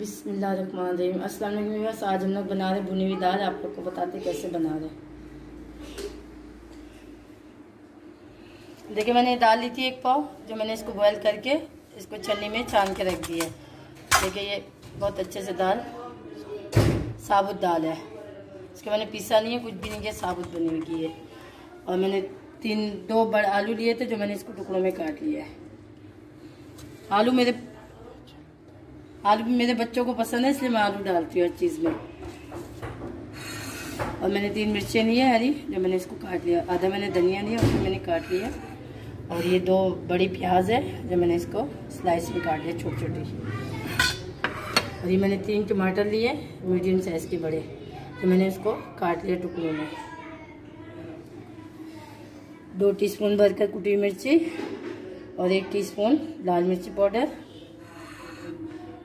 बिस्मिल्लाम अस्सलाम वालेकुम बस आज हम लोग बना रहे भुनी हुई दाल। आप लोग को बताते कैसे बना रहे देखिए, मैंने दाल ली थी एक पाव, जो मैंने इसको बॉयल करके, इसको छन्नी में छान के रख दी है। देखिए, ये बहुत अच्छे से दाल साबुत दाल है। इसके मैंने पीसा नहीं है, कुछ भी नहीं किया, साबुत बनी हुई की है। और मैंने तीन, दो बड़े आलू लिए थे, जो मैंने इसको टुकड़ों में काट लिया है। आलू मेरे आलू भी मेरे बच्चों को पसंद है, इसलिए मैं आलू डालती हूँ हर चीज़ में। और मैंने तीन मिर्चें ली है हरी, जो मैंने इसको काट लिया। आधा मैंने धनिया लिया, उसको मैंने काट लिया। और ये दो बड़ी प्याज है, जो मैंने इसको स्लाइस में काट लिया छोटी छोटी और ये मैंने तीन टमाटर लिए मीडियम साइज़ के बड़े तो मैंने इसको काट लिया टुकड़ों में। दो टीस्पून भरकर कुटी मिर्ची और एक टीस्पून लाल मिर्ची पाउडर।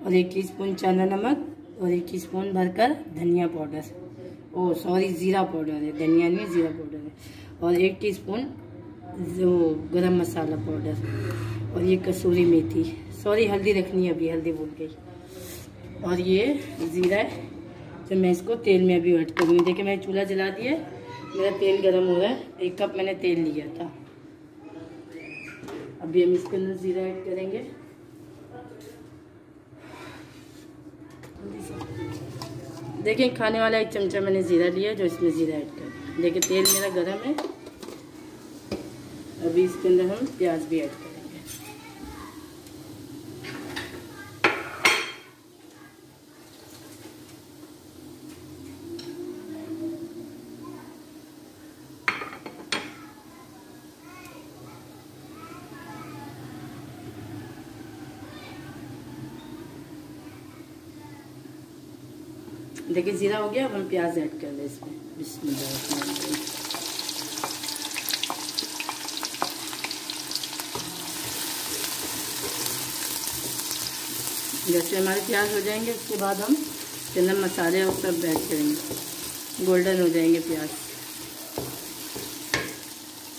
और एक टीस्पून चना नमक और एक टीस्पून भरकर धनिया पाउडर ओ सॉरी ज़ीरा पाउडर है। धनिया नहीं, ज़ीरा पाउडर है। और एक टीस्पून जो गरम मसाला पाउडर और ये कसूरी मेथी। सॉरी हल्दी रखनी है अभी, हल्दी भूल गई। और ये ज़ीरा है तो मैं इसको तेल में अभी ऐड करूँगी। देखिए, मैंने चूल्हा जला दिया मेरा तेल गर्म हो रहा है। एक कप मैंने तेल लिया था। अभी हम इसके अंदर ज़ीरा ऐड करेंगे। देखिए खाने वाला एक चमचा मैंने ज़ीरा लिया जो इसमें ज़ीरा ऐड कर देखिए, तेल मेरा गर्म है। अभी इसके अंदर हम प्याज भी ऐड करेंगे देखिए ज़ीरा हो गया, अब हम प्याज ऐड कर दें इसमें। बिस्मिल्लाह जैसे हमारे प्याज हो जाएँगे, उसके बाद हम अंदर मसाले और सब ऐड करेंगे। गोल्डन हो जाएँगे प्याज।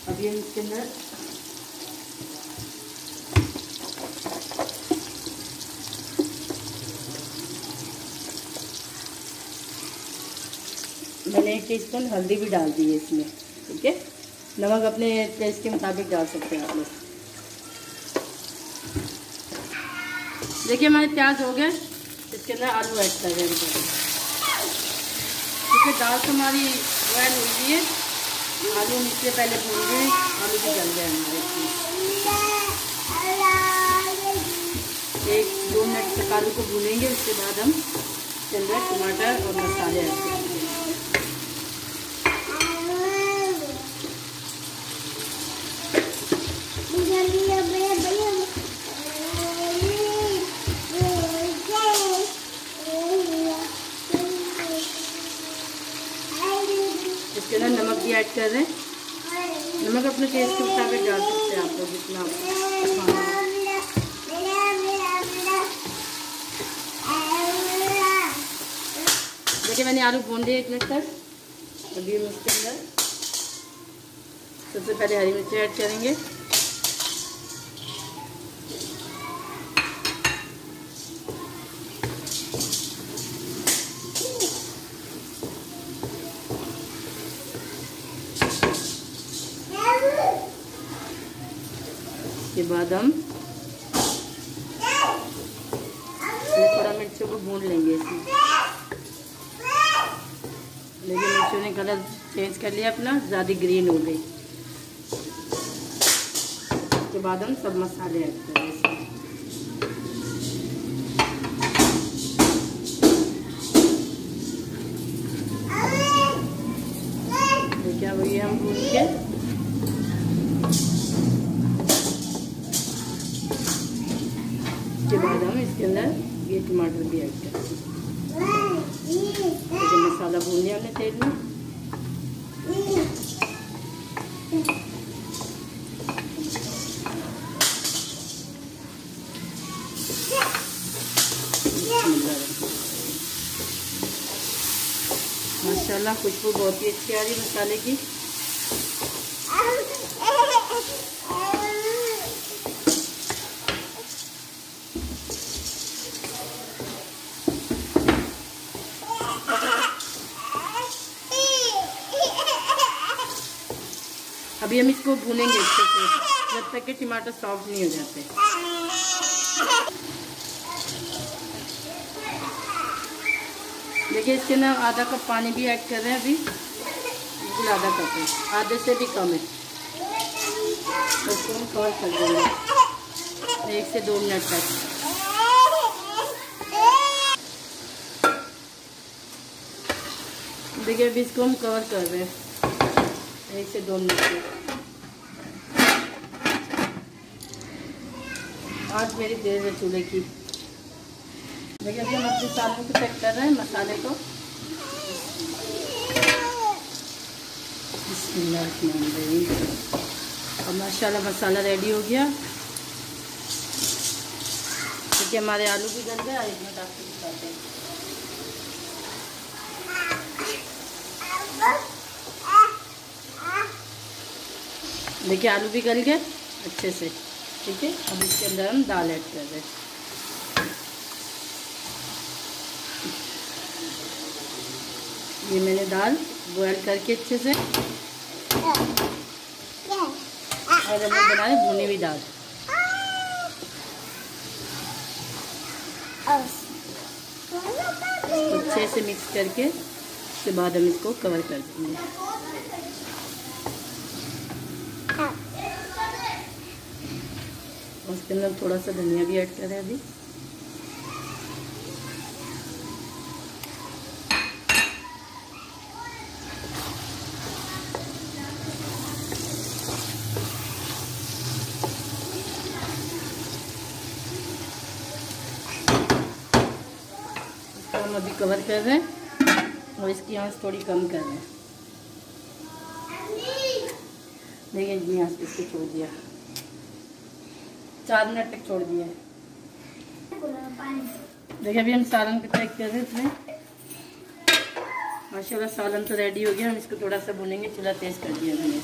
अभी हम इसके अंदर मैंने एक टी स्पून हल्दी भी डाल दी है इसमें, ठीक है? नमक अपने टेस्ट के मुताबिक डाल सकते हैं आप लोग। देखिए हमारे प्याज हो गए, इसके अंदर आलू ऐड कर रहे हैं क्योंकि दाल तो हमारी बॉयल हुई है, आलू नीचे पहले भून गए आलू भी जल गए हमारे एक, दो मिनट तक आलू को भूनेंगे, उसके बाद हम इसके अंदर टमाटर और मसाले ऐड करेंगे इसके अंदर नमक भी ऐड कर रहे हैं? नमक अपने टेस्ट के मुताबिक डाल सकते हैं आप लोग, जितना देखिए, मैंने आलू भून दिए मिनट तक। अभी हम इसके अंदर सबसे पहले हरी मिर्च ऐड करेंगे उसके बाद हम थोड़ा मिर्चों को भून लेंगे इसमें। लेकिन मिर्चों ने कलर चेंज कर लिया, अपना ज़्यादा ग्रीन हो गई। उसके बाद हम सब मसाले ऐड करेंगे क्या वही हम भून के ये टमाटर भी ऐड करेंगे तो मसाला भून लिया हमने तेल में। माशाल्लाह खुशबू बहुत ही अच्छी आ रही मसाले की। अभी हम इसको भूनेंगे अच्छे से, जब तक कि टमाटर सॉफ्ट नहीं हो जाते। देखिए इसके ना आधा कप पानी भी ऐड कर रहे हैं अभी। बिल्कुल आधा कप है। आधे से भी कम है। तो इसको हम कवर कर देंगे। एक से दो मिनट तक। देखिए, अभी इसको हम कवर कर रहे हैं। एक से दो मिनट आज मेरी देर है चूल्हे की। देखिए, अभी हम अपने सालों को चेक कर रहे हैं, मसाले को। और माशाल्लाह मसाला रेडी हो गया। देखिए, हमारे आलू भी गल गए एक मिनट आपको दिखाते हैं। देखिए, आलू भी गल गए, अच्छे से। ठीक है? अब इसके अंदर हम दाल ऐड कर हैं। ये मैंने दाल बॉयल करके अच्छे से और हम बनाए भुनी हुई दाल। अच्छे से मिक्स करके उसके बाद हम इसको कवर कर देंगे। उसके अंदर थोड़ा सा धनिया भी ऐड करें अभी। हम अभी कवर कर रहे हैं और इसकी आँच थोड़ी कम कर रहे हैं। देखिए जी आँच इसको छोड़ दिया। चार मिनट तक छोड़ दिया है देखिए, अभी हम सालन को चेक कर रहे इसमें माशाल्लाह, सालन तो रेडी हो गया। हम इसको थोड़ा सा भुनेंगे, चूल्हा तेज कर दिया मैंने।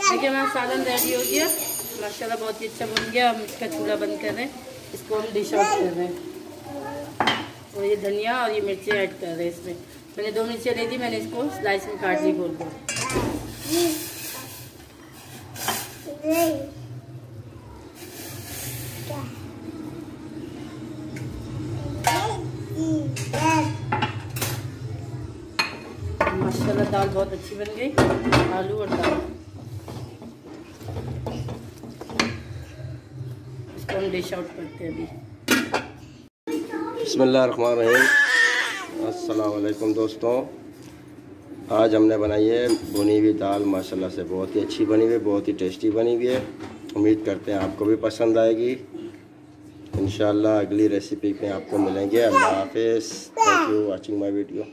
देखिए हमारा सालन रेडी हो गया। माशाल्लाह बहुत ही अच्छा बन गया। हम इसका चूल्हा बंद कर रहे हैं। इसको हम डिश आउट कर रहे हैं। और ये धनिया और ये मिर्ची ऐड कर रहे हैं इसमें। मैंने दो मिर्चियाँ ले दी, मैंने इसको स्लाइस में काट दी बोल दो माशाल्लाह दाल बहुत अच्छी बन गई। आलू और दाल। इसको हम डिश आउट करते हैं अभी। अस्सलाम दोस्तों। आज हमने बनाई है भुनी हुई दाल, माशाल्लाह से बहुत ही अच्छी बनी हुई है, बहुत ही टेस्टी बनी हुई है। उम्मीद करते हैं आपको भी पसंद आएगी। इन अगली रेसिपी में आपको मिलेंगे। अल्लाह हाफिज़। Thank you watching my video